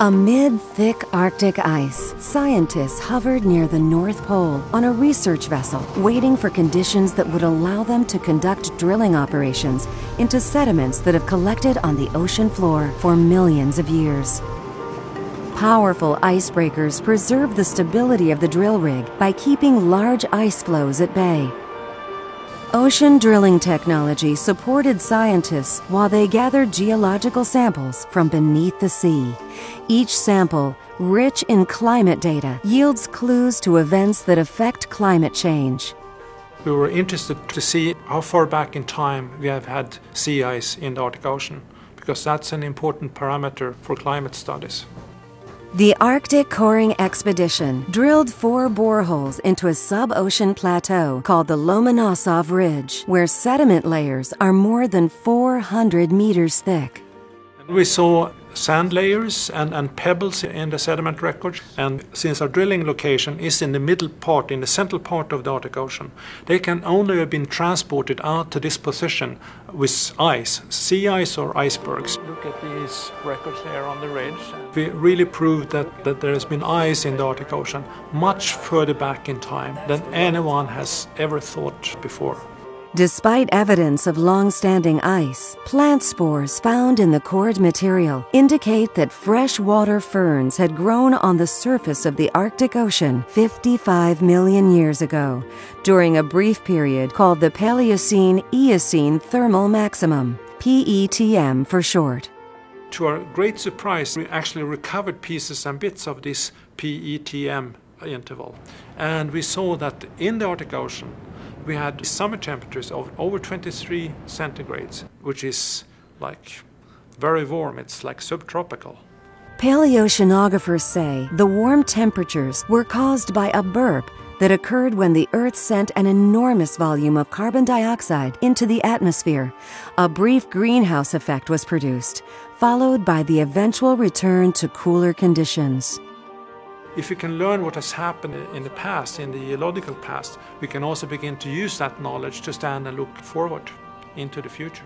Amid thick Arctic ice, scientists hovered near the North Pole on a research vessel, waiting for conditions that would allow them to conduct drilling operations into sediments that have collected on the ocean floor for millions of years. Powerful icebreakers preserve the stability of the drill rig by keeping large ice floes at bay. Ocean drilling technology supported scientists while they gathered geological samples from beneath the sea. Each sample, rich in climate data, yields clues to events that affect climate change. We were interested to see how far back in time we have had sea ice in the Arctic Ocean, because that's an important parameter for climate studies. The Arctic Coring Expedition drilled four boreholes into a sub-ocean plateau called the Lomonosov Ridge, where sediment layers are more than 400 meters thick. We saw sand layers and, and pebbles in the sediment record. And since our drilling location is in the middle part, in the central part of the Arctic Ocean, they can only have been transported out to this position with ice, sea ice or icebergs. Look at these records here on the ridge. We really proved that, that there has been ice in the Arctic Ocean much further back in time than anyone has ever thought before. Despite evidence of long-standing ice, plant spores found in the cored material indicate that freshwater ferns had grown on the surface of the Arctic Ocean 55 million years ago, during a brief period called the Paleocene-Eocene Thermal Maximum, PETM for short. To our great surprise, we actually recovered pieces and bits of this PETM interval. And we saw that in the Arctic Ocean, we had summer temperatures of over 23 centigrades, which is like very warm. It's like subtropical. Paleoceanographers say the warm temperatures were caused by a burp that occurred when the Earth sent an enormous volume of carbon dioxide into the atmosphere. A brief greenhouse effect was produced, followed by the eventual return to cooler conditions. If we can learn what has happened in the past, in the geological past, we can also begin to use that knowledge to stand and look forward into the future.